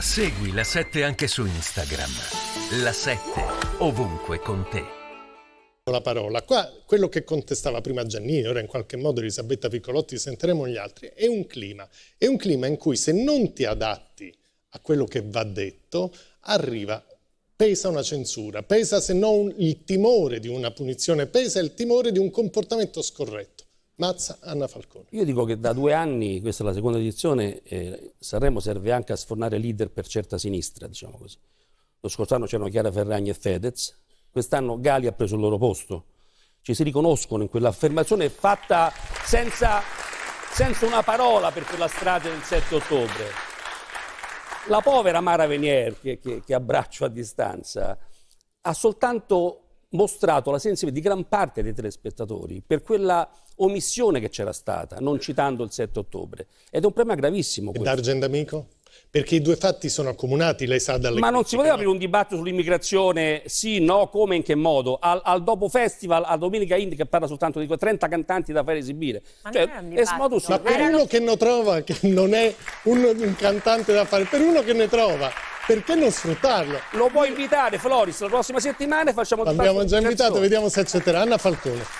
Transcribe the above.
Segui la 7 anche su Instagram. La 7 ovunque con te. La parola. Qua quello che contestava prima Giannini, ora in qualche modo Elisabetta Piccolotti, sentiremo gli altri, è un clima. È un clima in cui se non ti adatti a quello che va detto, arriva pesa una censura, pesa se non il timore di una punizione, pesa il timore di un comportamento scorretto. Mazza, Anna Falcone. Io dico che da due anni, questa è la seconda edizione, eh, Sanremo serve anche a sfornare leader per certa sinistra, diciamo così. Lo scorso anno c'erano Chiara Ferragni e Fedez, quest'anno Gali ha preso il loro posto. Ci si riconoscono in quell'affermazione fatta senza, senza una parola per quella strage del 7 ottobre la povera Mara Venier, che, che, che abbraccio a distanza, ha soltanto mostrato la sensibilità di gran parte dei telespettatori per quella omissione che c'era stata, non citando il 7 ottobre. Ed è un problema gravissimo. E D'Argent amico? Perché i due fatti sono accomunati, lei sa dalle Ma non si poteva aprire un dibattito sull'immigrazione, sì, no, come, in che modo? Al, al dopo festival, a Domenica Indy che parla soltanto di 30 cantanti da fare esibire. Ma cioè, Ma per uno che ne trova, che non è un, un cantante da fare, per uno che ne trova, perché non sfruttarlo? Lo puoi invitare, Floris, la prossima settimana e facciamo un L'abbiamo già invitato, vediamo se accetterà. Anna Falcone.